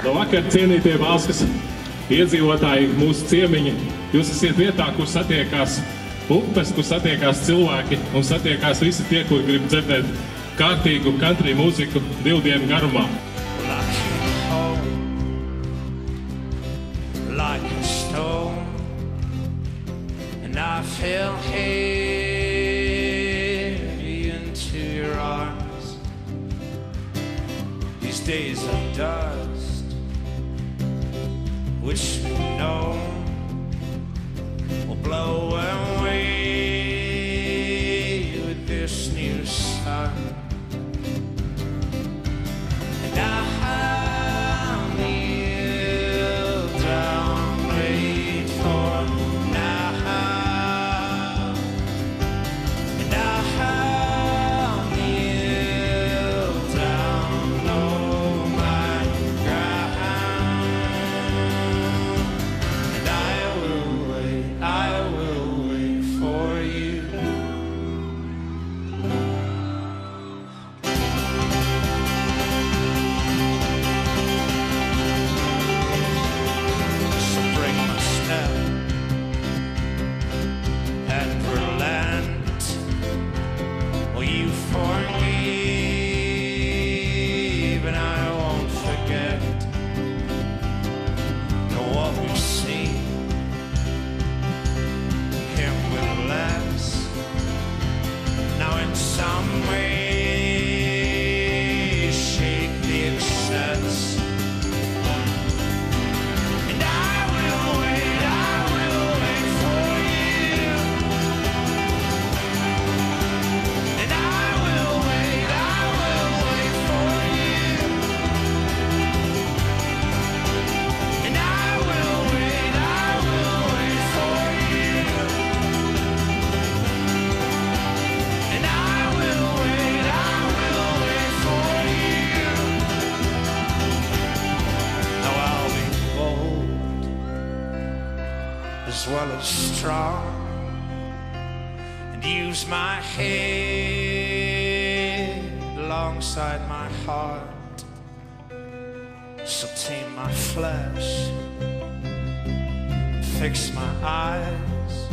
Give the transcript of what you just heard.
Labvakar, cienītie valsts iedzīvotāji, mūsu ciemiņi. Jūs esat vietā, kur satiekās upes, kur satiekās cilvēki un satiekās visi tie, kur grib dzirdēt kārtīgu country mūziku divu dienu garumā. like a stone, and I fell heavy into your arms. These days of dust, which we will blow away with this new sun. Well as strong and use my head alongside my heart. So tame my flesh, fix my eyes,